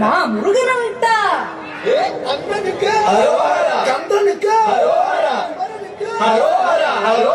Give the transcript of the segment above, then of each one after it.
ಮಾ ಮುರುಗನಂತ ಕಂದನಿಕ ಹರೋಹರ. ಹರೋಹರ. ಹರೋ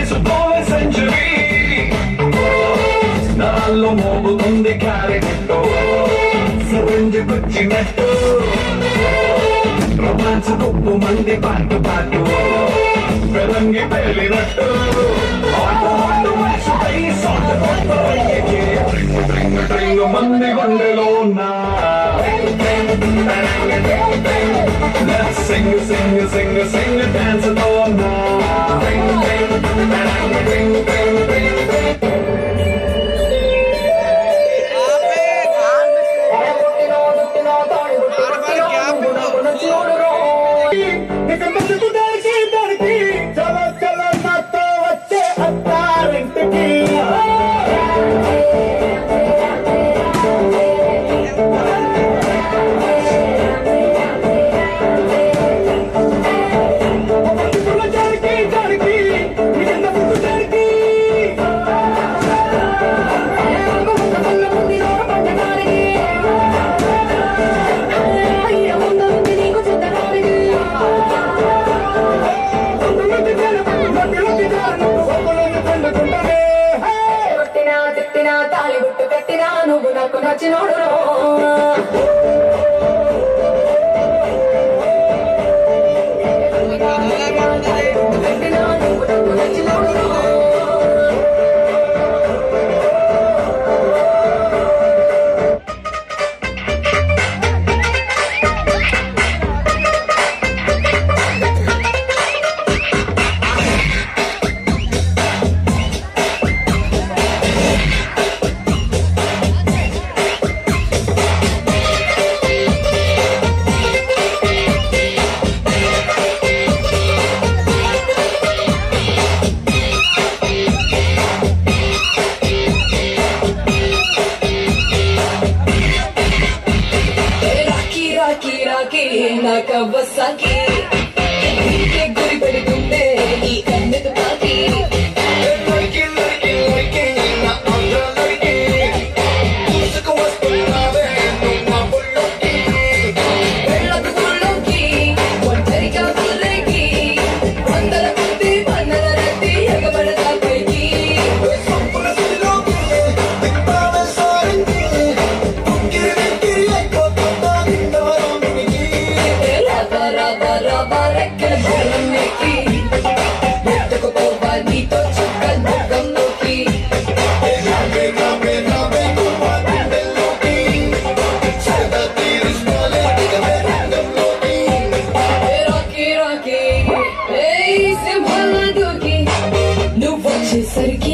preso dove sengevi Dallo nuovo con dei carinetto Sorrende cucinetto Romanzo dopo mandi patto patto Verangi peli netto మంది గుండెలో ఉన్నా Let's sing, sing, sing, sing, dance it. ってな信長のちのろろ。I can't Kiri Kiri Jisr ki